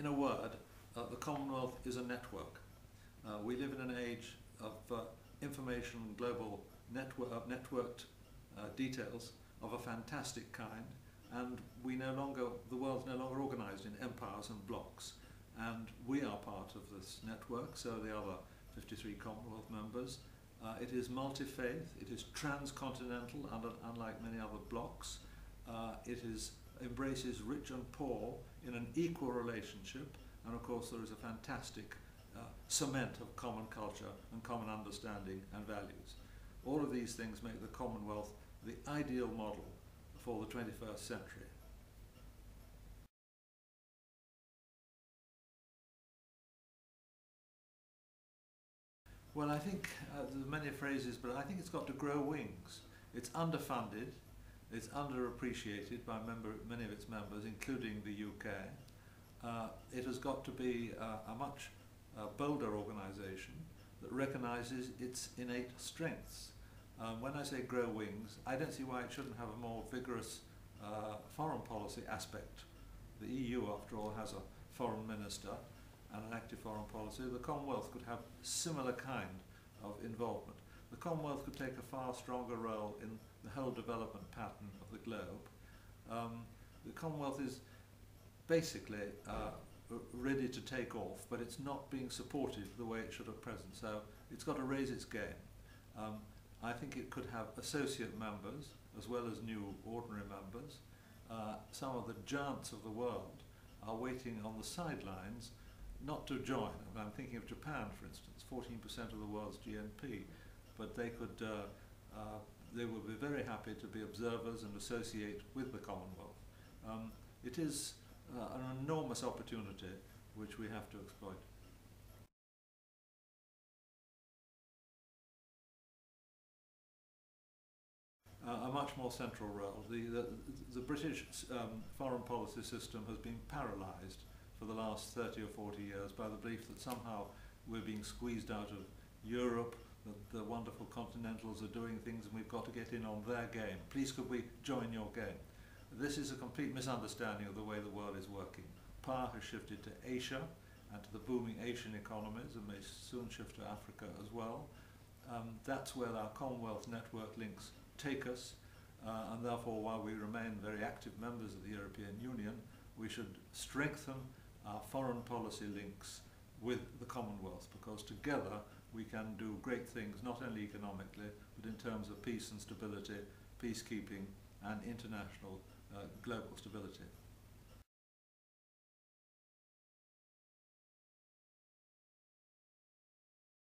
in a word, uh, the Commonwealth is a network. Uh, we live in an age of uh, information global network, uh, networked uh, details of a fantastic kind, and we no longer, the world's no longer organized in empires and blocks. And we are part of this network, so are the other 53 Commonwealth members. Uh, it is multi-faith, it is transcontinental, and, unlike many other blocks. It is, embraces rich and poor in an equal relationship, and of course there is a fantastic uh, cement of common culture and common understanding and values. All of these things make the Commonwealth the ideal model for the 21st century. Well, I think uh, there's many phrases, but I think it's got to grow wings. It's underfunded, it's underappreciated by member, many of its members, including the UK. Uh, it has got to be uh, a much uh, bolder organisation that recognises its innate strengths. Um, when I say grow wings, I don't see why it shouldn't have a more vigorous uh, foreign policy aspect. The EU, after all, has a foreign minister and an active foreign policy. The Commonwealth could have similar kind of involvement. The Commonwealth could take a far stronger role in the whole development pattern of the globe. Um, the Commonwealth is basically uh, ready to take off, but it's not being supported the way it should at present. So it's got to raise its game. Um, I think it could have associate members as well as new ordinary members. Uh, some of the giants of the world are waiting on the sidelines not to join. Mean, I'm thinking of Japan, for instance, 14% of the world's GNP, but they could, uh, uh, they would be very happy to be observers and associate with the Commonwealth. Um, it is uh, an enormous opportunity which we have to exploit. Uh, a much more central role. The, the, the British um, foreign policy system has been paralysed for the last 30 or 40 years by the belief that somehow we're being squeezed out of Europe, that the wonderful continentals are doing things and we've got to get in on their game. Please could we join your game? This is a complete misunderstanding of the way the world is working. Power has shifted to Asia and to the booming Asian economies and may soon shift to Africa as well. Um, that's where our Commonwealth network links take us uh, and therefore while we remain very active members of the European Union, we should strengthen our foreign policy links with the Commonwealth because together we can do great things, not only economically, but in terms of peace and stability, peacekeeping and international uh, global stability.